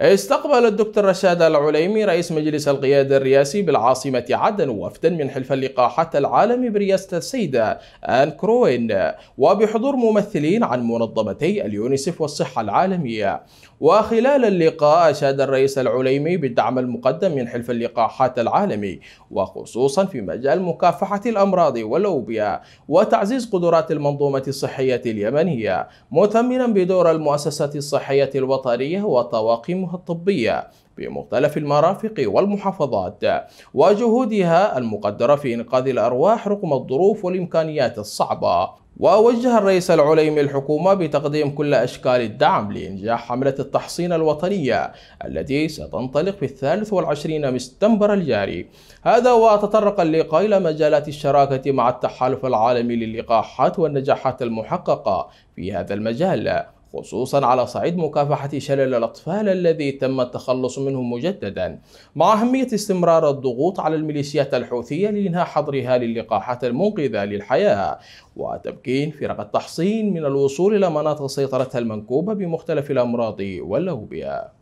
استقبل الدكتور رشاد العليمي رئيس مجلس القيادة الرئاسي بالعاصمة عدن وفدا من حلف اللقاحات العالمي برئاسة السيدة آن كروين وبحضور ممثلين عن منظمتي اليونيسف والصحة العالمية. وخلال اللقاء أشاد الرئيس العليمي بالدعم المقدم من حلف اللقاحات العالمي وخصوصا في مجال مكافحة الأمراض والأوبئة وتعزيز قدرات المنظومة الصحية اليمنية مثمنا بدور المؤسسات الصحية الوطنية وطواقمها الطبية بمختلف المرافق والمحافظات وجهودها المقدرة في إنقاذ الأرواح رغم الظروف والإمكانيات الصعبة. ووجه الرئيس العليمي الحكومة بتقديم كل أشكال الدعم لإنجاح حملة التحصين الوطنية التي ستنطلق في الثالث والعشرين من سبتمبر الجاري. هذا وتطرق اللقاء إلى مجالات الشراكة مع التحالف العالمي للقاحات والنجاحات المحققة في هذا المجال. خصوصا على صعيد مكافحة شلل الأطفال الذي تم التخلص منه مجددا مع أهمية استمرار الضغوط على الميليشيات الحوثية لإنهاء حظرها للقاحات المنقذة للحياة وتمكين فرق التحصين من الوصول إلى مناطق سيطرتها المنكوبة بمختلف الأمراض والأوبئة.